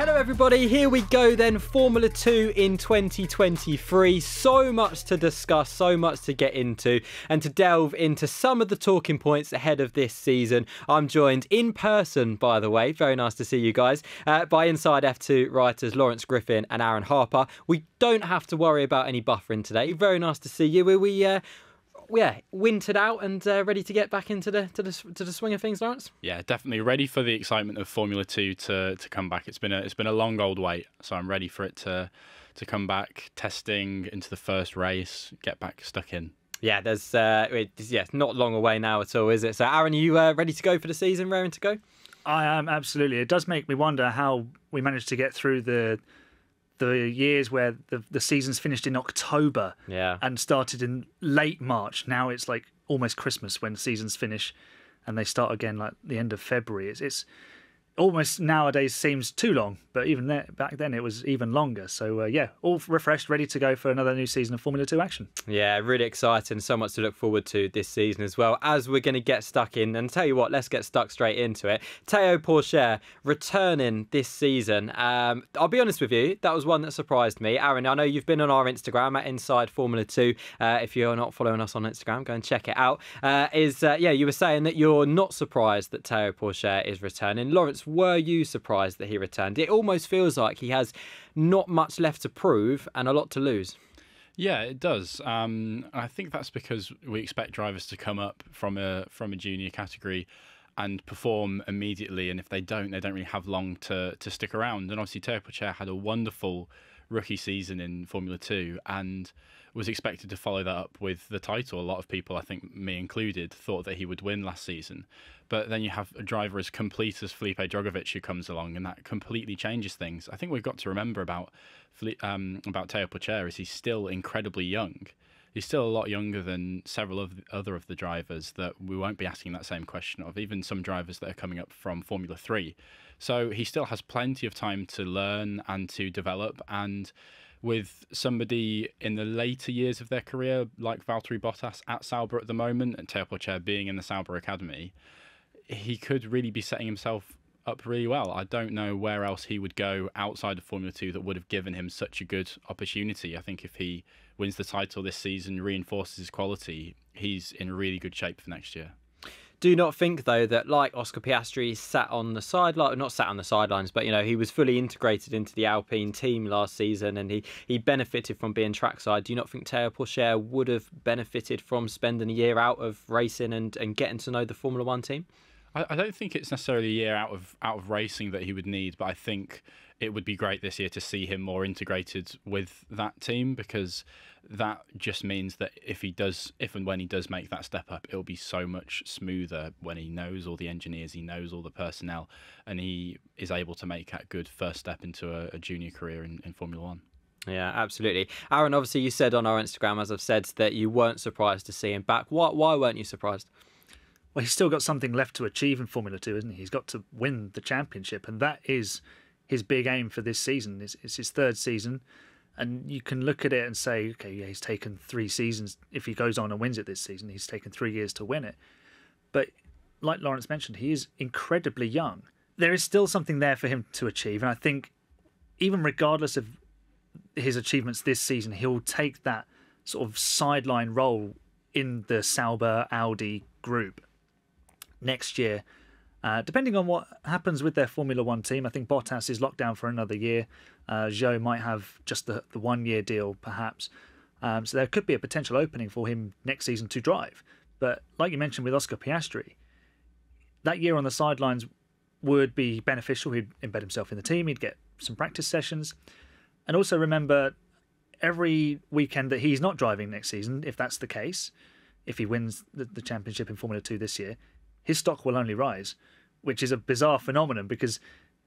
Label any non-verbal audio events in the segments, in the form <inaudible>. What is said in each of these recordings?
Hello, everybody. Here we go then. Formula 2 in 2023. So much to discuss, so much to get into, and to delve into some of the talking points ahead of this season. I'm joined in person, by the way. Very nice to see you guys. Uh, by Inside F2 writers Laurence Griffin and Aaron Harper. We don't have to worry about any buffering today. Very nice to see you. We, uh, yeah, wintered out and uh, ready to get back into the to the to the swing of things, Laurence. Yeah, definitely ready for the excitement of Formula Two to to come back. It's been a it's been a long old wait, so I'm ready for it to to come back. Testing into the first race, get back stuck in. Yeah, there's uh, it's, yeah, not long away now at all, is it? So, Aaron, are you uh, ready to go for the season? Raring to go? I am absolutely. It does make me wonder how we managed to get through the the years where the the seasons finished in October Yeah. and started in late March. Now it's like almost Christmas when seasons finish, and they start again like the end of February. It's, it's almost nowadays seems too long, but even then, back then it was even longer. So uh, yeah, all refreshed, ready to go for another new season of Formula Two action. Yeah, really exciting. So much to look forward to this season as well. As we're going to get stuck in, and tell you what, let's get stuck straight into it. Teo Pourchaire returning this season. Um, I'll be honest with you, that was one that surprised me. Aaron, I know you've been on our Instagram at Inside Formula Two. Uh, if you're not following us on Instagram, go and check it out. Uh, is uh, yeah, you were saying that you're not surprised that Teo Pourchaire is returning. Laurence, were you surprised that he returned? It almost feels like he has not much left to prove and a lot to lose. Yeah, it does. Um, I think that's because we expect drivers to come up from a from a junior category and perform immediately, and if they don't, they don't really have long to to stick around. And obviously, Teo Pourchaire had a wonderful rookie season in Formula Two, and was expected to follow that up with the title. A lot of people, I think me included, thought that he would win last season. But then you have a driver as complete as Felipe Drugovich who comes along, and that completely changes things. I think we've got to remember about um, about Teo Pourchaire is he's still incredibly young. He's still a lot younger than several of the other of the drivers that we won't be asking that same question of, even some drivers that are coming up from Formula 3. So he still has plenty of time to learn and to develop. And with somebody in the later years of their career, like Valtteri Bottas at Sauber at the moment, and Teo Pourchaire being in the Sauber Academy, he could really be setting himself up really well. I don't know where else he would go outside of Formula 2 that would have given him such a good opportunity. I think if he wins the title this season, reinforces his quality, he's in really good shape for next year. Do not think though that like Oscar Piastri sat on the sideline, not sat on the sidelines, but you know he was fully integrated into the Alpine team last season, and he he benefited from being trackside. Do you not think Teo Pourchaire would have benefited from spending a year out of racing and, and getting to know the Formula One team? I, I don't think it's necessarily a year out of out of racing that he would need, but I think it would be great this year to see him more integrated with that team because that just means that if he does, if and when he does make that step up, it'll be so much smoother when he knows all the engineers, he knows all the personnel, and he is able to make that good first step into a, a junior career in, in Formula One. Yeah, absolutely. Aaron, obviously, you said on our Instagram, as I've said, that you weren't surprised to see him back. Why, why weren't you surprised? Well, he's still got something left to achieve in Formula Two, isn't he? He's got to win the championship, and that is his big aim for this season. It's, it's his third season, and you can look at it and say, okay, yeah, he's taken three seasons. If he goes on and wins it this season, he's taken three years to win it. But like Laurence mentioned, he is incredibly young. There is still something there for him to achieve, and I think even regardless of his achievements this season, he'll take that sort of sideline role in the Sauber Audi group next year. Uh, depending on what happens with their Formula One team, I think Bottas is locked down for another year. Uh, Zhou might have just the, the one year deal, perhaps. Um, so there could be a potential opening for him next season to drive. But like you mentioned with Oscar Piastri, that year on the sidelines would be beneficial. He'd embed himself in the team, he'd get some practice sessions. And also remember, every weekend that he's not driving next season, if that's the case, if he wins the, the championship in Formula 2 this year, his stock will only rise, which is a bizarre phenomenon because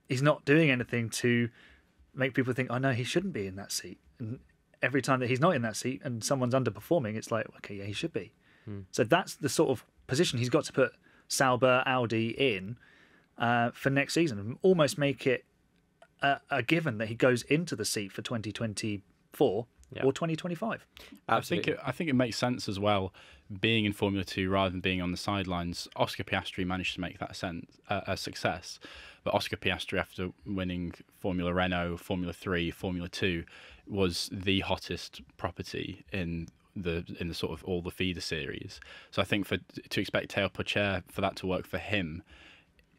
he's not doing anything to make people think, oh no, he shouldn't be in that seat. And every time that he's not in that seat and someone's underperforming, it's like, okay, yeah, he should be. Hmm. So that's the sort of position he's got to put Sauber, Audi in uh, for next season and almost make it a, a given that he goes into the seat for 2024 Yeah. or 2025. I think it, I think it makes sense as well, being in Formula Two rather than being on the sidelines. Oscar Piastri managed to make that sense uh, a success But Oscar Piastri, after winning Formula Renault, Formula Three, Formula Two, was the hottest property in the in the sort of all the feeder series. So I think for to expect Teo Pourchaire for that to work for him,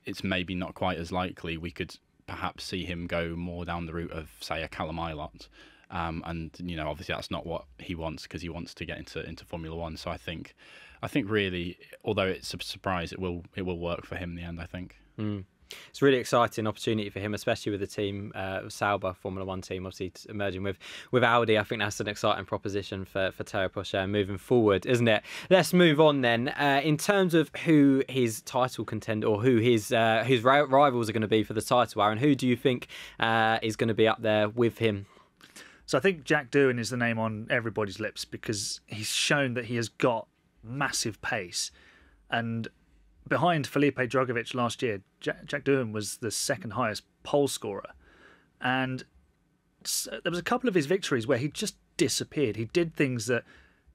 it's maybe not quite as likely. We could perhaps see him go more down the route of say a Callum Ilott. Um, and you know, obviously, that's not what he wants because he wants to get into into Formula One. So I think, I think really, although it's a surprise, it will it will work for him in the end. I think. Mm it's a really exciting opportunity for him, especially with the team, uh, Sauber Formula One team, obviously emerging with with Audi. I think that's an exciting proposition for for Teo Pourchaire moving forward, isn't it? Let's move on then. Uh, in terms of who his title contender or who his uh, whose rivals are going to be for the title, Aaron, who do you think uh, is going to be up there with him? So I think Jack Doohan is the name on everybody's lips because he's shown that he has got massive pace and behind Felipe Drugovich last year, Jack, Jack Doohan was the second highest pole scorer. And there was a couple of his victories where he just disappeared. He did things that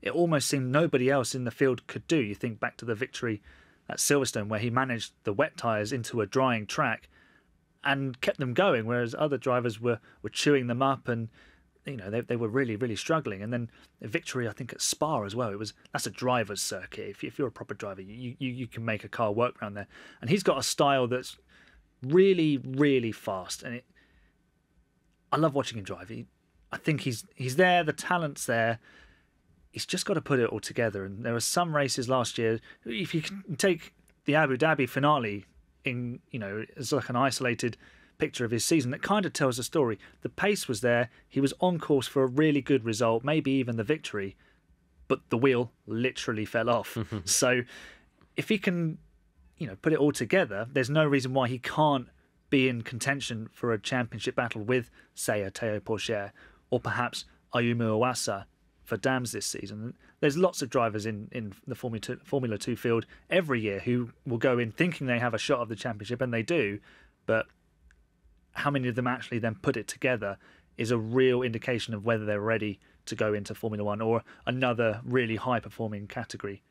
it almost seemed nobody else in the field could do. You think back to the victory at Silverstone where he managed the wet tyres into a drying track and kept them going, whereas other drivers were, were chewing them up and you know they, they were really really struggling. And then victory i think at spa as well. It was that's a driver's circuit. If, if you're a proper driver you, you you can make a car work around there. And he's got a style that's really really fast. And it i love watching him drive. He, i think he's he's there the talent's there. He's just got to put it all together. And there were some races last year if you can take the abu dhabi finale in you know as like an isolated picture of his season that kind of tells a story. The pace was there, he was on course for a really good result, maybe even the victory, but the wheel literally fell off. <laughs> so if he can, you know, put it all together, there's no reason why he can't be in contention for a championship battle with, say, a Teo Pourchaire or perhaps Ayumu Iwasa for Dams this season. There's lots of drivers in, in the Formula 2, Formula 2 field every year who will go in thinking they have a shot of the championship, and they do, but how many of them actually then put it together is a real indication of whether they're ready to go into Formula One or another really high performing category.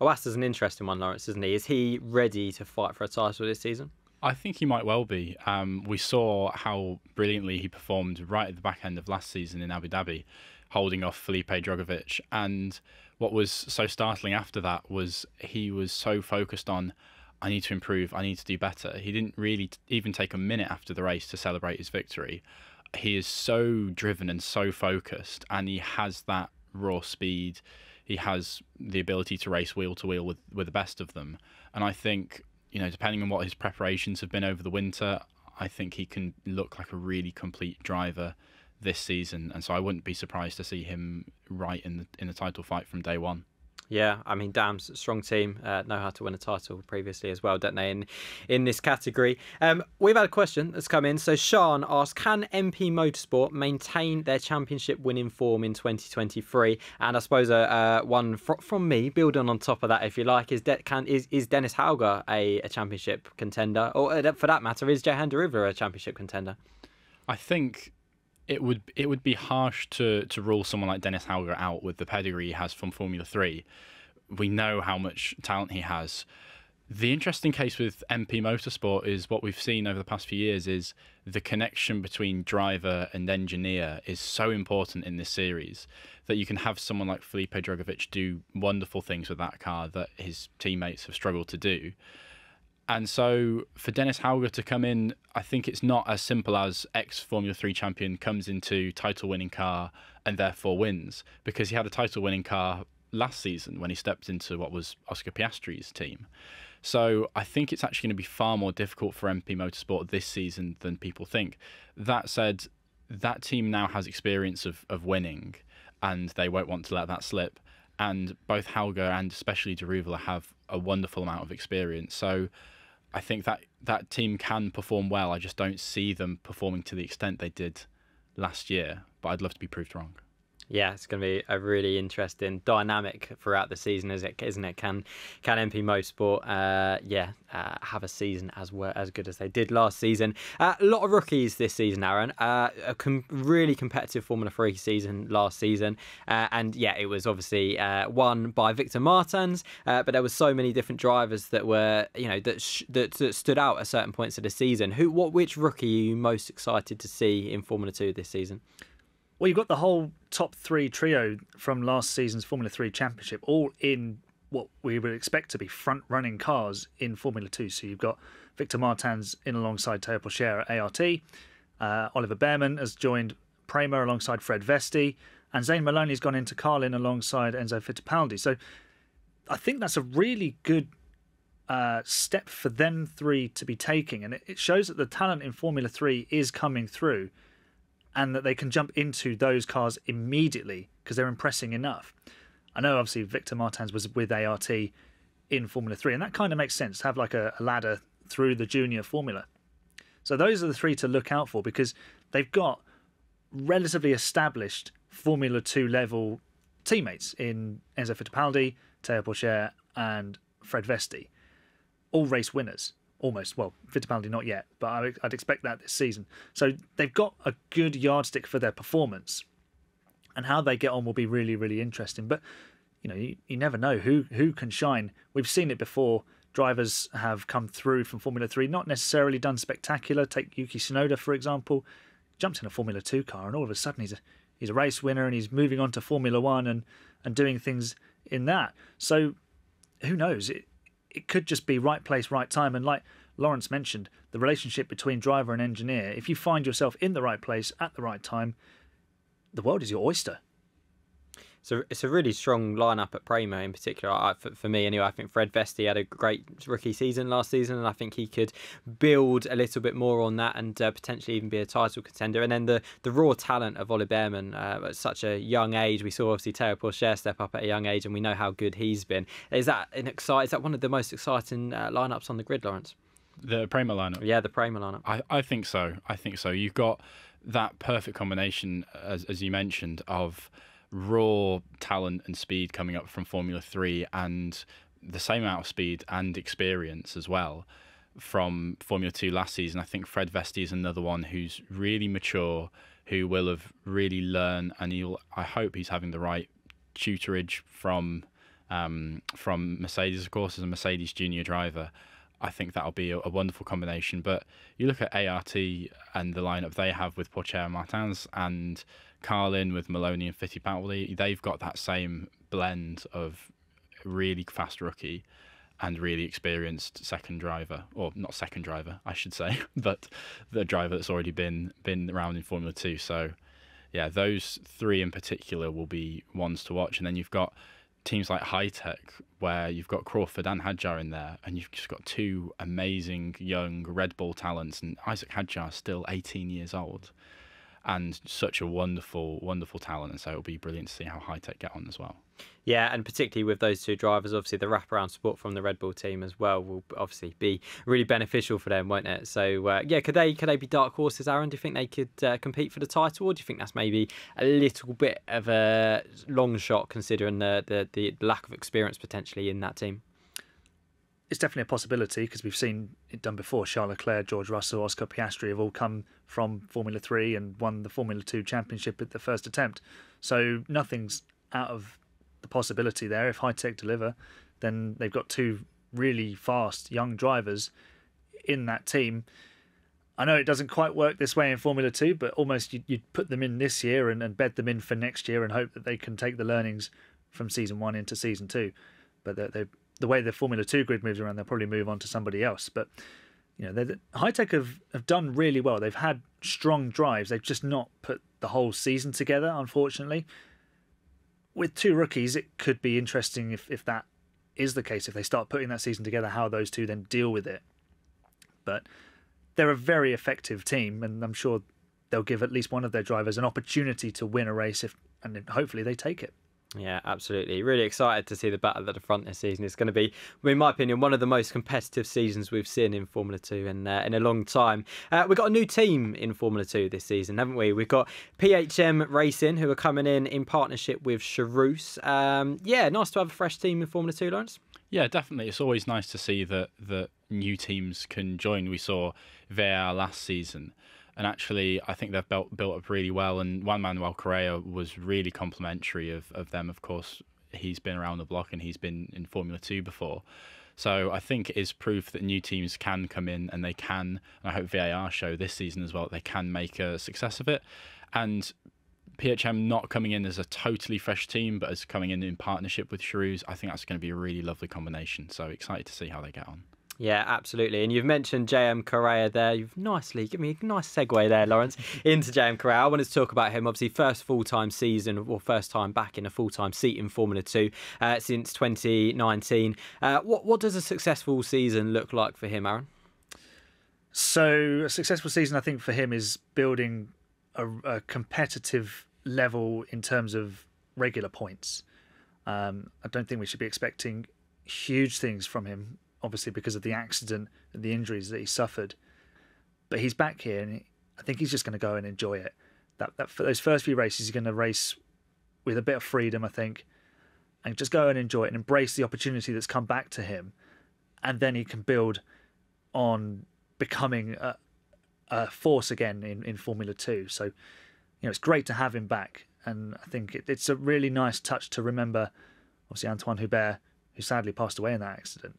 Iwasa's an interesting one, Laurence, isn't he? Is he ready to fight for a title this season? I think he might well be. Um, we saw how brilliantly he performed right at the back end of last season in Abu Dhabi, holding off Felipe Drugovich. And what was so startling after that was he was so focused on I need to improve. I need to do better. He didn't really t- even take a minute after the race to celebrate his victory. He is so driven and so focused, and he has that raw speed. He has the ability to race wheel to wheel with, with the best of them. And I think, you know, depending on what his preparations have been over the winter, I think he can look like a really complete driver this season. And so I wouldn't be surprised to see him right in the in the title fight from day one. Yeah, I mean, Dam's strong team uh, know how to win a title previously as well, don't they? In in this category, um, we've had a question that's come in. So Sean asks, can MP Motorsport maintain their championship winning form in 2023? And I suppose uh, uh, one fr- from me, building on top of that, if you like, is De- can is, is Dennis Hauger a, a championship contender, or uh, for that matter, is Jehan Daruvala a championship contender? I think it would it would be harsh to to rule someone like Dennis Hauger out with the pedigree he has from Formula Three. We know how much talent he has. The interesting case with MP Motorsport is what we've seen over the past few years is the connection between driver and engineer is so important in this series that you can have someone like Felipe Drugovich do wonderful things with that car that his teammates have struggled to do. And so for Dennis Hauger to come in, I think it's not as simple as ex Formula 3 champion comes into title winning car and therefore wins, because he had a title winning car last season when he stepped into what was Oscar Piastri's team. So I think it's actually going to be far more difficult for MP Motorsport this season than people think. That said, that team now has experience of, of winning and they won't want to let that slip. And both Hauger and especially Daruvala have a wonderful amount of experience. So I think that that team can perform well. I just don't see them performing to the extent they did last year. But I'd love to be proved wrong. Yeah, it's going to be a really interesting dynamic throughout the season, is it? Isn't it? Can can MP Motorsport, uh, yeah, uh, have a season as well as good as they did last season? Uh, a lot of rookies this season, Aaron. Uh, a com- really competitive Formula Three season last season, uh, and yeah, it was obviously uh, won by Victor Martins, but there were so many different drivers that were, you know, that, sh- that, that stood out at certain points of the season. Who, what, which rookie are you most excited to see in Formula Two this season? Well, you've got the whole top three trio from last season's Formula Three Championship, all in what we would expect to be front running cars in Formula Two. So you've got Victor Martins in alongside Teo Pourchaire at ART. Uh, Oliver Bearman has joined Prema alongside Fred Vesti, and Zane Maloney's gone into Carlin alongside Enzo Fittipaldi. So I think that's a really good uh, step for them three to be taking, and it, it shows that the talent in Formula Three is coming through and that they can jump into those cars immediately because they're impressing enough. I know obviously Victor Martins was with ART in Formula 3, and that kind of makes sense to have like a, a ladder through the junior formula. So those are the three to look out for because they've got relatively established Formula 2 level teammates in Enzo Fittipaldi, Teo Pourchaire, and Fred Vesti, all race winners almost. Well, Fittipaldi not yet, but I, would expect that this season. So they've got a good yardstick for their performance, and how they get on will be really, really interesting. But you know, you, you never know who who can shine. We've seen it before. Drivers have come through from Formula Three, not necessarily done spectacular. Take Yuki Tsunoda for example, jumped in a Formula Two car, and all of a sudden he's a he's a race winner, and he's moving on to Formula One and and doing things in that. So who knows? It, it could just be right place, right time. And like Laurence mentioned, the relationship between driver and engineer, if you find yourself in the right place at the right time, the world is your oyster. So it's a really strong lineup at Prema in particular. I, for, for, me, anyway, I think Fred Vesti had a great rookie season last season, and I think he could build a little bit more on that and uh, potentially even be a title contender. And then the, the raw talent of Ollie Bearman uh, at such a young age. We saw obviously Teo Pourchaire step up at a young age, and we know how good he's been. Is that an excite? Is that one of the most exciting uh, lineups on the grid, Laurence? The Prema lineup. Yeah, the Prema lineup. I, I think so. I think so. You've got that perfect combination, as as you mentioned, of raw talent and speed coming up from Formula Three, and the same amount of speed and experience as well from Formula Two last season. I think Fred Vesti is another one who's really mature, who will have really learned, and he'll. I hope he's having the right tutorage from um, from Mercedes, of course, as a Mercedes junior driver. I think that'll be a, a, wonderful combination. But you look at ART and the lineup they have with Pourchaire Martins and Carlin with Maloney and Fittipaldi, they've got that same blend of really fast rookie and really experienced second driver, or not second driver, I should say, <laughs> but the driver that's already been been around in Formula Two. So, yeah, those three in particular will be ones to watch. And then you've got teams like Hitech, where you've got Crawford and Hadjar in there, and you've just got two amazing young Red Bull talents, and Isack Hadjar still 18 years old, and such a wonderful, wonderful talent. And so it'll be brilliant to see how Hitech get on as well. Yeah, and particularly with those two drivers, obviously the wraparound support from the Red Bull team as well will obviously be really beneficial for them, won't it? So uh, yeah, could they could they be dark horses, Aaron? Do you think they could uh, compete for the title, or do you think that's maybe a little bit of a long shot considering the the, the lack of experience potentially in that team? It's definitely a possibility because we've seen it done before. Charles Leclerc, George Russell, Oscar Piastri have all come from Formula Three and won the Formula Two championship at the first attempt. So nothing's out of the possibility there. If Hitech deliver, then they've got two really fast young drivers in that team. I know it doesn't quite work this way in Formula Two, but almost you'd, you'd put them in this year and, and, bed them in for next year and hope that they can take the learnings from season one into season two. But they, they, the way the Formula Two grid moves around, they'll probably move on to somebody else. But you know, Hitech have, have done really well. They've had strong drives. They've just not put the whole season together, unfortunately with two rookies, it could be interesting if, if that is the case, if they start putting that season together, how those two then deal with it. But they're a very effective team, and I'm sure they'll give at least one of their drivers an opportunity to win a race, if and hopefully they take it. Yeah, absolutely. Really excited to see the battle at the front this season. It's going to be, in my opinion, one of the most competitive seasons we've seen in Formula Two in uh, in a long time. Uh, we've got a new team in Formula Two this season, haven't we? We've got PHM Racing who are coming in in partnership with Charouz. Um, yeah, nice to have a fresh team in Formula Two, Laurence. Yeah, definitely. It's always nice to see that that new teams can join. We saw VAR last season and actually I think they've built built up really well. And Juan Manuel Correa was really complimentary of, of them. Of course, he's been around the block and he's been in Formula Two before. So I think it is proof that new teams can come in and they can. And I hope VAR show this season as well. They can make a success of it. And PHM not coming in as a totally fresh team, but as coming in in partnership with Charouz, I think that's going to be a really lovely combination. So excited to see how they get on. Yeah, absolutely. And you've mentioned JM Correa there. You've nicely given me a nice segue there, Laurence, into JM Correa. I wanted to talk about him. Obviously, first full time season or first time back in a full time seat in Formula Two uh, since 2019. Uh, what what does a successful season look like for him, Aaron? So, a successful season, I think, for him is building a, a competitive level in terms of regular points. Um, I don't think we should be expecting huge things from him obviously because of the accident and the injuries that he suffered. But he's back here, and I think he's just going to go and enjoy it. That that for those first few races, he's going to race with a bit of freedom, I think, and just go and enjoy it and embrace the opportunity that's come back to him, and then he can build on becoming a, a force again in, in Formula Two. So, you know, it's great to have him back, and I think it, it's a really nice touch to remember. Obviously, Antoine Hubert, who sadly passed away in that accident,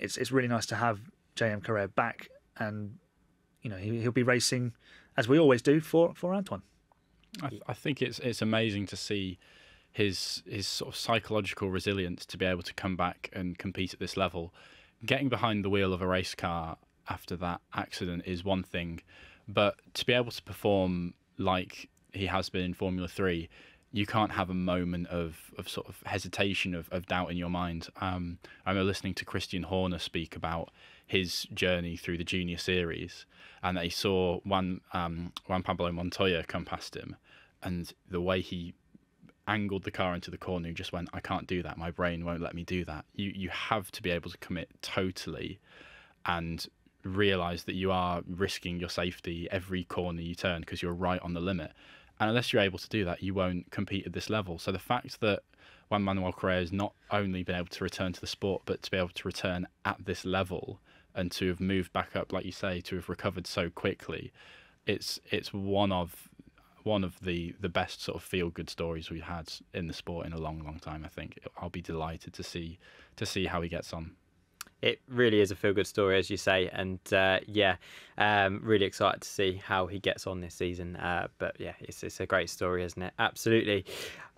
it's it's really nice to have JM Correa back, and you know he, will be racing as we always do for for Antoine. I, th- I think it's it's amazing to see his his sort of psychological resilience to be able to come back and compete at this level. Getting behind the wheel of a race car after that accident is one thing, but to be able to perform like he has been in Formula Three you can't have a moment of, of sort of hesitation of, of doubt in your mind. Um, I remember listening to Christian Horner speak about his journey through the junior series and that he saw one um, Juan Pablo Montoya come past him and the way he angled the car into the corner he just went I can't do that. My brain won't let me do that. You you have to be able to commit totally and realize that you are risking your safety every corner you turn because you're right on the limit and unless you're able to do that, you won't compete at this level. So the fact that Juan Manuel Correa has not only been able to return to the sport, but to be able to return at this level and to have moved back up, like you say, to have recovered so quickly, it's it's one of one of the, the best sort of feel good stories we've had in the sport in a long, long time. I think I'll be delighted to see to see how he gets on it really is a feel good story, as you say. And uh, yeah, um, really excited to see how he gets on this season. Uh, but yeah, it's, it's a great story, isn't it? Absolutely.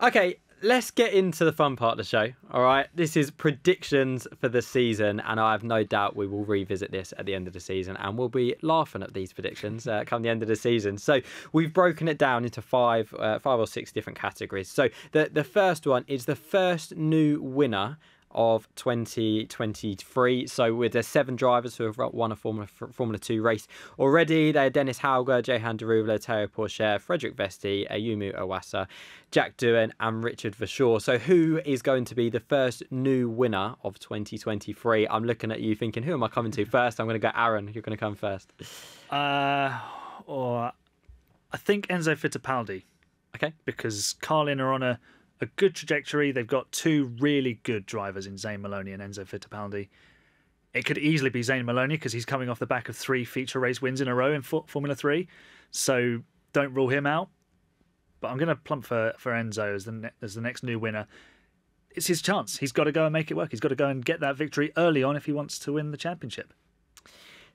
Okay, let's get into the fun part of the show. All right, this is predictions for the season, and I have no doubt we will revisit this at the end of the season, and we'll be laughing at these predictions uh, come the end of the season. So we've broken it down into five, uh, five or six different categories. So the the first one is the first new winner of 2023. So with the seven drivers who have won a Formula Formula Two race already, they're Dennis Hauger, Jehan Daruvala, Teo Pourchaire, Frederik Vesti, Ayumu Iwasa, Jack Doohan, and Richard Verschoor. So who is going to be the first new winner of 2023? I'm looking at you thinking, who am I coming to first? I'm going to go Aaron. You're going to come first. Uh, or I think Enzo Fittipaldi. Okay. Because Carlin are on a a good trajectory. They've got two really good drivers in Zane Maloney and Enzo Fittipaldi. It could easily be Zane Maloney because he's coming off the back of three feature race wins in a row in Formula Three. So don't rule him out. But I'm going to plump for, for Enzo as the ne- as the next new winner. It's his chance. He's got to go and make it work. He's got to go and get that victory early on if he wants to win the championship.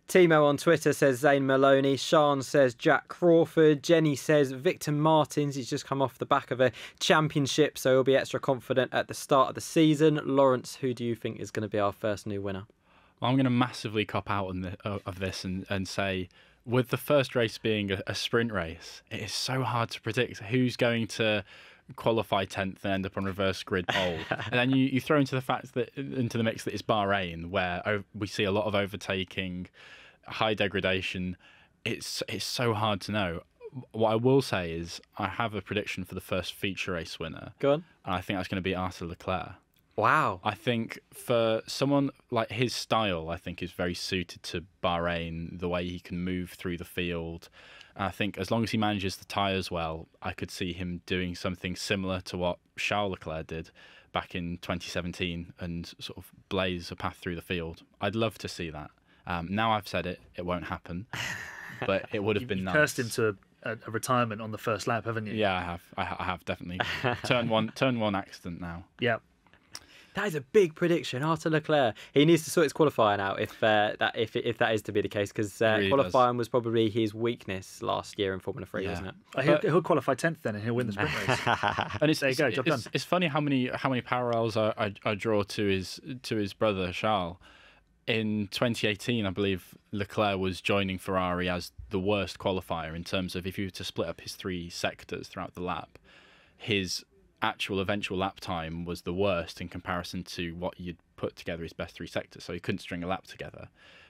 Timo on Twitter says Zane Maloney. Sean says Jack Crawford. Jenny says Victor Martins. He's just come off the back of a championship, so he'll be extra confident at the start of the season. Laurence, who do you think is going to be our first new winner? Well, I'm going to massively cop out on the, uh, of this and, and say, with the first race being a, a sprint race, it is so hard to predict who's going to qualify 10th and end up on reverse grid pole. <laughs> and then you, you throw into the fact that into the mix that it's Bahrain, where we see a lot of overtaking, high degradation. It's it's so hard to know. what I will say is I have a prediction for the first feature race winner, Go on. and I think that's going to be Arthur Leclerc. Wow. I think for someone like his style, I think is very suited to Bahrain. The way he can move through the field, I think as long as he manages the tyres well, I could see him doing something similar to what Charles Leclerc did back in 2017 and sort of blaze a path through the field. I'd love to see that. Um, now I've said it, it won't happen, <laughs> but it would have been nice. cursed him to a, a retirement on the first lap, haven't you? Yeah, I have. I, I have definitely <laughs> turn one. Turn one accident now. Yeah. That is a big prediction, Arthur Leclerc. He needs to sort his qualifying out if uh, that if if that is to be the case, because uh, Really does. qualifying was probably his weakness last year in Formula Three, Yeah. wasn't it? Uh, He'll, he'll qualify tenth then, and he'll win the sprint race. <laughs> And it's, There you go, it's, job it's, done. it's funny how many how many parallels I, I, I draw to his to his brother Charles. In 2018, I believe Leclerc was joining Ferrari as the worst qualifier in terms of if you were to split up his three sectors throughout the lap, his actual eventual lap time was the worst in comparison to what you'd put together his best three sectors. So he couldn't string a lap together.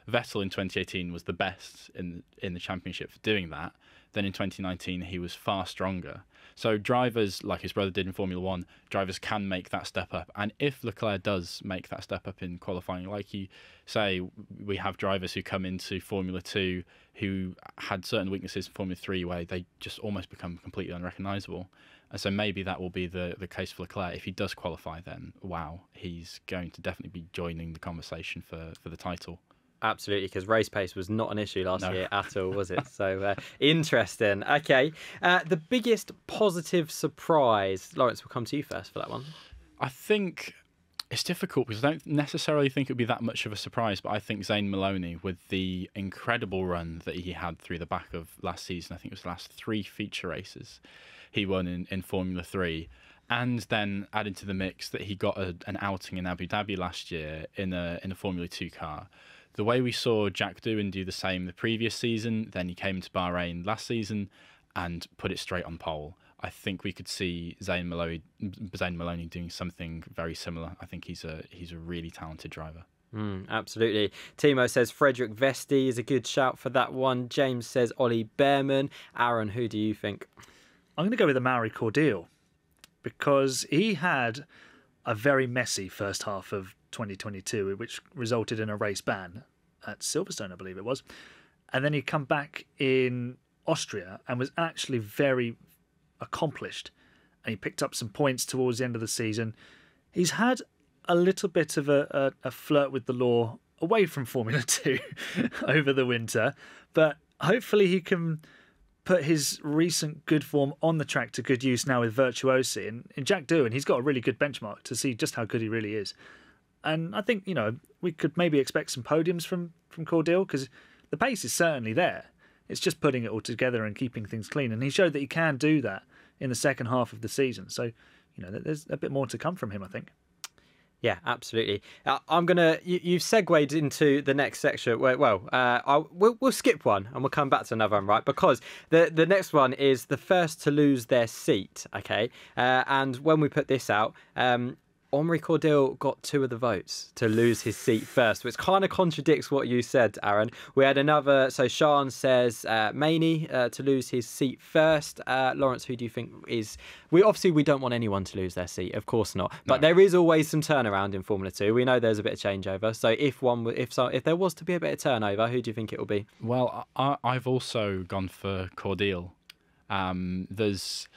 Vettel in 2018 was the best in in the championship for doing that. Then in 2019 he was far stronger. So drivers, like his brother did in Formula One, drivers can make that step up. And if Leclerc does make that step up in qualifying, like you say, we have drivers who come into Formula Two who had certain weaknesses in Formula Three where they just almost become completely unrecognisable. And so maybe that will be the, the case for Leclerc. If he does qualify, then wow, he's going to definitely be joining the conversation for, for the title. Absolutely, because race pace was not an issue last No. year at all, was it? <laughs> So uh, interesting. Okay, uh, the biggest positive surprise, Laurence, will come to you first for that one. I think it's difficult because I don't necessarily think it would be that much of a surprise, but I think Zane Maloney, with the incredible run that he had through the back of last season, I think it was the last three feature races he won in, in Formula 3, and then add to the mix that he got a, an outing in Abu Dhabi last year in a, in a Formula 2 car. The way we saw Jack Doohan do the same the previous season, then he came to Bahrain last season and put it straight on pole. I think we could see Zane Maloney, Zane Maloney doing something very similar. I think he's a he's a really talented driver. Mm, absolutely. Timo says Frederik Vesti is a good shout for that one. James says Ollie Bearman. Aaron, who do you think? I'm going to go with Amaury Cordeel because he had a very messy first half of 2022, which resulted in a race ban at Silverstone, I believe it was. And then he come back in Austria and was actually very accomplished. And he picked up some points towards the end of the season. He's had a little bit of a, a, a flirt with the law away from Formula <laughs> 2 over the winter, but hopefully he can put his recent good form on the track to good use now with Virtuosi. And in Jack Doohan, he's got a really good benchmark to see just how good he really is. And I think, you know, we could maybe expect some podiums from, from Cordeel because the pace is certainly there. It's just putting it all together and keeping things clean. And he showed that he can do that in the second half of the season. So, you know, there's a bit more to come from him, I think. Yeah, absolutely. Uh, I'm gonna. You, you've segued into the next section. Where, well, uh, I'll, we'll, we'll skip one and we'll come back to another one, right? Because the the next one is the first to lose their seat. Okay, uh, and when we put this out, um, Amaury Cordeel got two of the votes to lose his seat first, which kind of contradicts what you said, Aaron. We had another. So Sean says uh, Maini uh, to lose his seat first. Uh, Laurence, who do you think is? We obviously we don't want anyone to lose their seat, of course not. But there is always some turnaround in Formula Two. We know there's a bit of changeover. So if one, if so, if there was to be a bit of turnover, who do you think it will be? Well, I, I've also gone for Cordeel. Um, there's,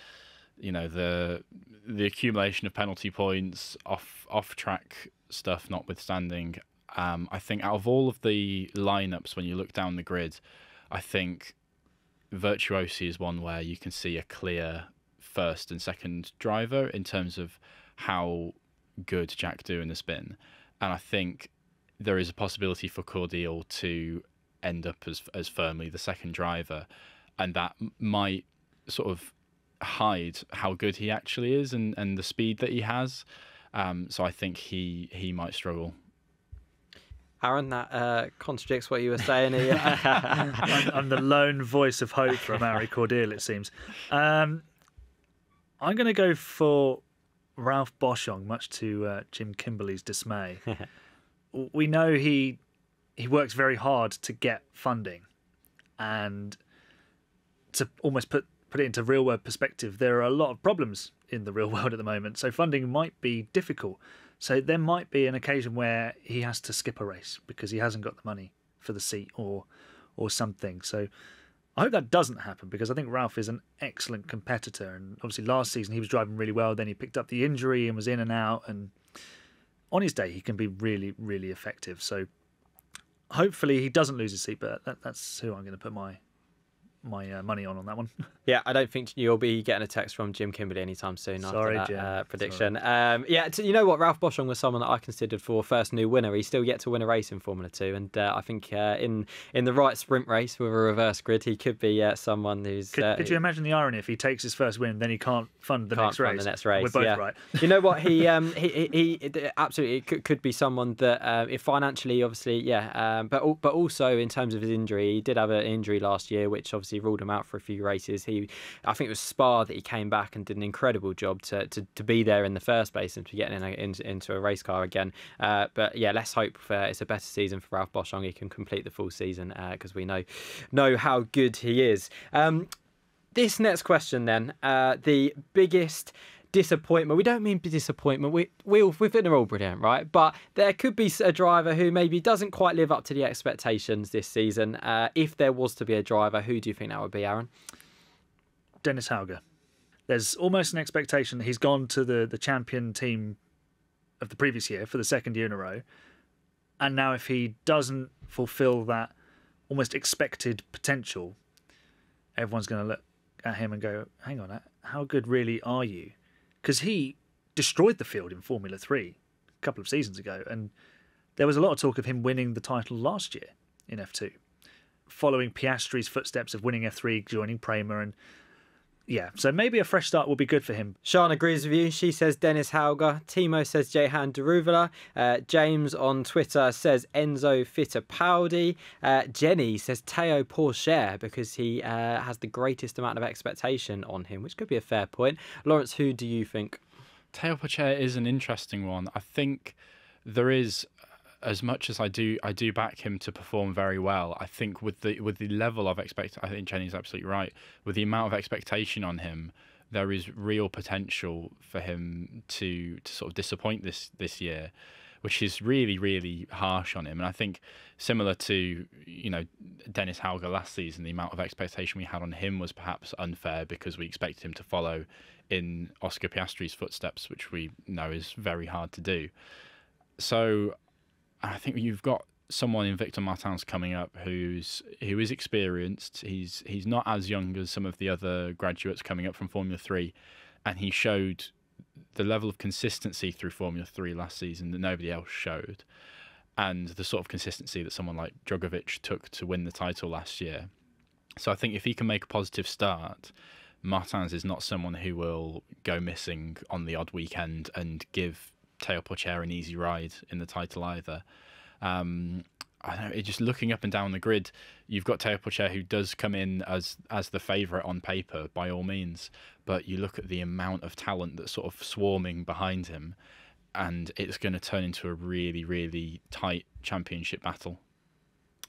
you know, the the accumulation of penalty points, off off track stuff notwithstanding. Um, I think out of all of the lineups, when you look down the grid, I think Virtuosi is one where you can see a clear first and second driver in terms of how good Jack Doohan the spin and I think there is a possibility for Cordeel to end up as as firmly the second driver, and that might sort of hide how good he actually is and, and the speed that he has. Um, so I think he he might struggle. Aaron, that uh, contradicts what you were saying. here. <laughs> I'm, I'm the lone voice of hope from Harry Cordeel, it seems. Um, I'm going to go for Ralph Boschung, much to uh, Jim Kimberley's dismay. <laughs> we know he he works very hard to get funding, and to almost put put it into real world perspective, there are a lot of problems in the real <laughs> world at the moment. So funding might be difficult. So there might be an occasion where he has to skip a race because he hasn't got the money for the seat or or something. So I hope that doesn't happen because I think Ralph is an excellent competitor. And obviously last season he was driving really well. Then he picked up the injury and was in and out. And on his day he can be really really effective. So hopefully he doesn't lose his seat. But that, that's who I'm going to put my my uh, money on on that one. <laughs> Yeah, I don't think you'll be getting a text from Jim Kimberly anytime soon Sorry, after Jim. that uh, prediction. Um, yeah, t- you know what? Ralph Boschung was someone that I considered for first new winner. He's still yet to win a race in Formula Two, and uh, I think uh, in in the right sprint race with a reverse grid, he could be uh, someone who's. Could, uh, could you imagine the irony if he takes his first win, then he can't fund the can't next fund race? the next race. We're both yeah. right. you know what? He <laughs> um he he, he it absolutely could, could be someone that if financially, obviously, yeah. Um, but but also in terms of his injury, he did have an injury last year, which obviously ruled him out for a few races. He, I think it was Spa that he came back and did an incredible job to to, to be there in the first place and to get in a, in, into a race car again. Uh, but yeah, let's hope for, it's a better season for Ralph Boschung. He can complete the full season because we know know how good he is. Um, this next question then, uh, the biggest disappointment. We don't mean disappointment. We we all, we think they're all brilliant, right? But there could be a driver who maybe doesn't quite live up to the expectations this season. Uh, if there was to be a driver, who do you think that would be, Aaron? Dennis Hauger. There's almost an expectation that he's gone to the, the champion team of the previous year for the second year in a row. And now, if he doesn't fulfill that almost expected potential, everyone's going to look at him and go, hang on, how good really are you? Because he destroyed the field in Formula 3 a couple of seasons ago. And there was a lot of talk of him winning the title last year in F2, following Piastri's footsteps of winning F3, joining Prema, and yeah, so maybe a fresh start will be good for him. Sean agrees with you. She says Dennis Hauger. Timo says Jehan Daruvala. Uh, James on Twitter says Enzo Fittipaldi. Uh, Jenny says Teo Pourchaire because he uh, has the greatest amount of expectation on him, which could be a fair point. Laurence, who do you think? Teo Pourchaire is an interesting one. I think there is as much as I do, I do back him to perform very well. I think with the with the level of expect, I think Jenny's absolutely right. With the amount of expectation on him, there is real potential for him to to sort of disappoint this this year, which is really really harsh on him. And I think similar to you know Dennis Hauger last season, the amount of expectation we had on him was perhaps unfair because we expected him to follow in Oscar Piastri's footsteps, which we know is very hard to do. So I think you've got someone in Victor Martins coming up who's who is experienced. He's he's not as young as some of the other graduates coming up from Formula Three, and he showed the level of consistency through Formula Three last season that nobody else showed, and the sort of consistency that someone like Drugovich took to win the title last year. So I think if he can make a positive start, Martins is not someone who will go missing on the odd weekend and give Teo Pourchaire an easy ride in the title either. Um, I don't know, it just looking up and down the grid, you've got Teo Pourchaire who does come in as as the favourite on paper by all means, but you look at the amount of talent that's sort of swarming behind him, and it's going to turn into a really really tight championship battle.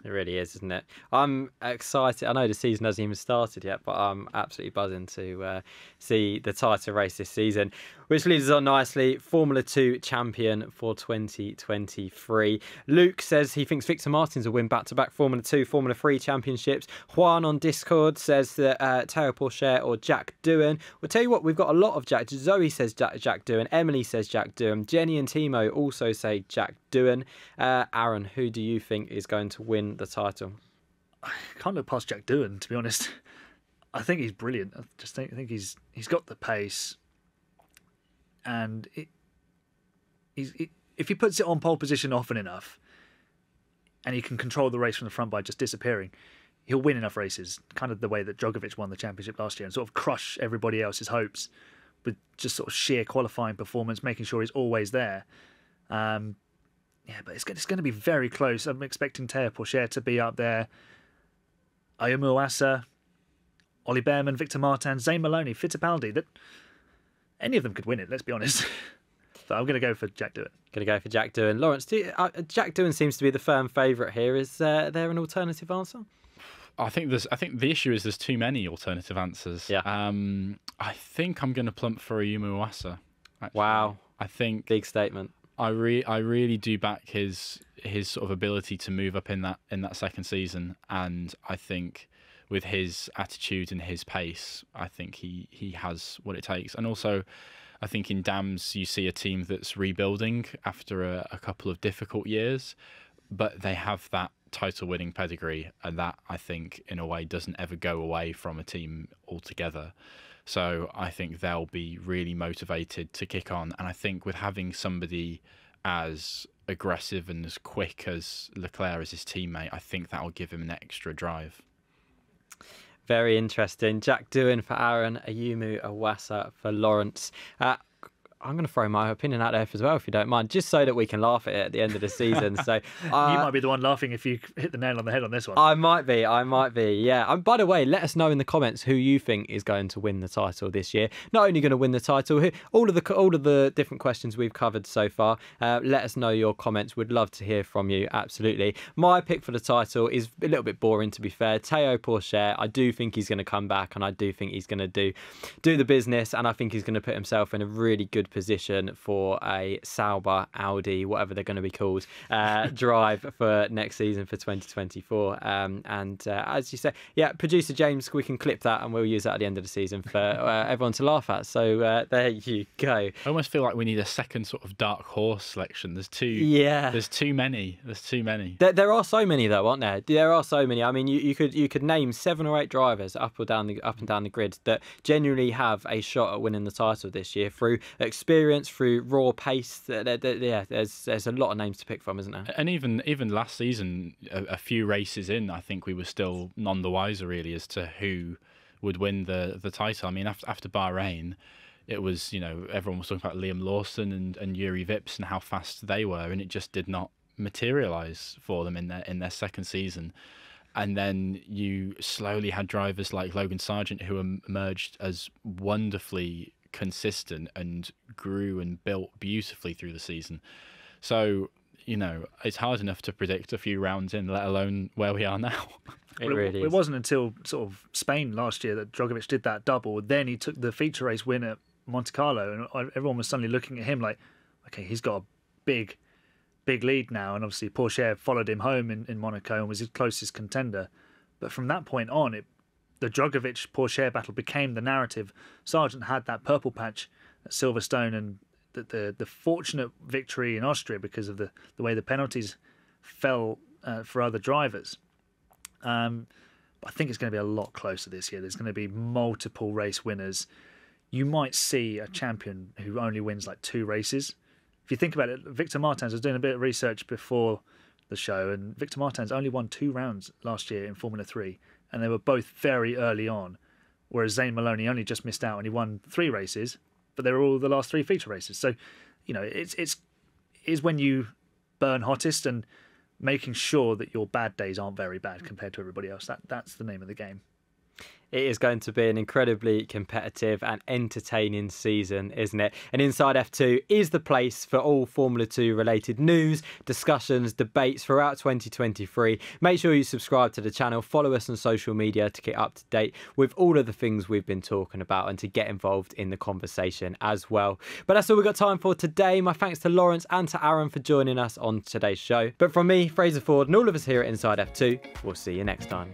It really is, isn't it? I'm excited. I know the season hasn't even started yet, but I'm absolutely buzzing to uh, see the title race this season, which leads us on nicely. Formula 2 champion for 2023. Luke says he thinks Victor Martins will win back to back Formula 2, Formula 3 championships. Juan on Discord says that uh, Pourchaire or Jack Doohan. We'll tell you what, we've got a lot of Jack. Zoe says Jack, Jack Doohan. Emily says Jack Doohan. Jenny and Timo also say Jack Doohan. Uh, Aaron, who do you think is going to win the title? I can't look past Jack Doohan, to be honest. I think he's brilliant. I just think, I think he's he's got the pace, and it, he's it, if he puts it on pole position often enough, and he can control the race from the front by just disappearing, he'll win enough races. Kind of the way that Drugovich won the championship last year, and sort of crush everybody else's hopes with just sort of sheer qualifying performance, making sure he's always there. Um, yeah, but it's, it's going to be very close. I'm expecting Teo Pourchaire to be up there. Ayumu Iwasa, Ollie Bearman, Victor Martin, Zane Maloney, Fittipaldi. That any of them could win it. Let's be honest. <laughs> but I'm going to go for Jack Doohan. Going to go for Jack Doohan. Laurence, do you, uh, Jack Doohan seems to be the firm favourite here. Is uh, there an alternative answer? I think there's. I think the issue is there's too many alternative answers. Yeah. Um, I think I'm going to plump for Ayumu Iwasa. actually. Wow. I think Big statement. I re- I really do back his his sort of ability to move up in that in that second season, and I think with his attitude and his pace, I think he he has what it takes. And also, I think in Dams you see a team that's rebuilding after a, a couple of difficult years, but they have that title winning pedigree, and that I think in a way doesn't ever go away from a team altogether. So I think they'll be really motivated to kick on. And I think with having somebody as aggressive and as quick as Leclerc as his teammate, I think that will give him an extra drive. Very interesting. Jack Doohan for Aaron, Ayumu Iwasa for Laurence. Uh, I'm going to throw my opinion out there as well, if you don't mind, just so that we can laugh at it at the end of the season. So <laughs> uh, you might be the one laughing if you hit the nail on the head on this one. I might be. I might be. Yeah. And by the way, let us know in the comments who you think is going to win the title this year. Not only going to win the title, all of the all of the different questions we've covered so far. Uh, let us know your comments. We'd love to hear from you. Absolutely. My pick for the title is a little bit boring, to be fair. Théo Pourchaire. I do think he's going to come back, and I do think he's going to do do the business, and I think he's going to put himself in a really good position for a Sauber, Audi, whatever they're going to be called, uh, <laughs> drive for next season for 2024. Um, and uh, as you say, yeah, producer James, we can clip that and we'll use that at the end of the season for uh, everyone to laugh at. So uh, there you go. I almost feel like we need a second sort of dark horse selection. There's too Yeah. There's too many. There's too many. There, there are so many though, aren't there? There are so many. I mean, you, you could you could name seven or eight drivers up or down the up and down the grid that genuinely have a shot at winning the title this year through experience, through raw pace. Yeah, there's there's a lot of names to pick from, isn't there? And even even last season, a, a few races in, I think we were still none the wiser really as to who would win the the title. I mean, after after Bahrain, it was you know everyone was talking about Liam Lawson and, and Jüri Vips and how fast they were, and it just did not materialize for them in their in their second season. And then you slowly had drivers like Logan Sargeant who emerged as wonderfully consistent and grew and built beautifully through the season. So, you know, it's hard enough to predict a few rounds in, let alone where we are now. <laughs> It Well, really it is. wasn't until sort of Spain last year that Drugovich did that double. Then he took the feature race win at Monte Carlo, and everyone was suddenly looking at him like, okay, he's got a big, big lead now. And obviously, Pourchaire followed him home in, in Monaco and was his closest contender. But from that point on, it the Drugovich Pourchaire battle became the narrative. Sargeant had that purple patch at Silverstone, and the the, the fortunate victory in Austria because of the, the way the penalties fell uh, for other drivers. Um, I think it's going to be a lot closer this year. There's going to be multiple race winners. You might see a champion who only wins like two races. If you think about it, Victor Martins was doing a bit of research before the show, and Victor Martins only won two rounds last year in Formula Three, and they were both very early on. Whereas Zane Maloney only just missed out and he won three races, but they were all the last three feature races. So, you know, it's it's is when you burn hottest and making sure that your bad days aren't very bad compared to everybody else. That that's the name of the game. It is going to be an incredibly competitive and entertaining season, isn't it? And Inside F2 is the place for all Formula 2 related news, discussions, debates throughout 2023. Make sure you subscribe to the channel, follow us on social media to get up to date with all of the things we've been talking about and to get involved in the conversation as well. But that's all we've got time for today. My thanks to Laurence and to Aaron for joining us on today's show. But from me, Fraser Ford, and all of us here at Inside F2, we'll see you next time.